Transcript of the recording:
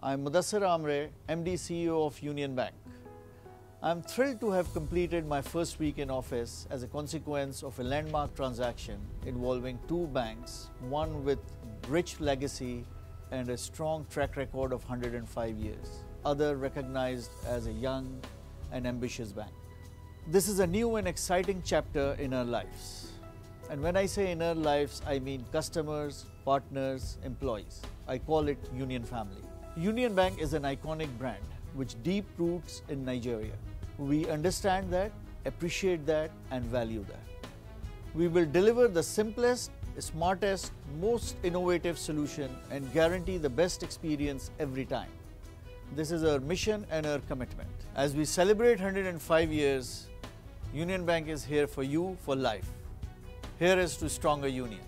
I'm Mudassir Amray, MD CEO of Union Bank. I'm thrilled to have completed my first week in office as a consequence of a landmark transaction involving two banks, one with rich legacy and a strong track record of 105 years, other recognized as a young and ambitious bank. This is a new and exciting chapter in our lives. And when I say in our lives, I mean customers, partners, employees. I call it Union Family. Union Bank is an iconic brand with deep roots in Nigeria. We understand that, appreciate that, and value that. We will deliver the simplest, smartest, most innovative solution and guarantee the best experience every time. This is our mission and our commitment. As we celebrate 105 years, Union Bank is here for you for life. Here is to stronger union.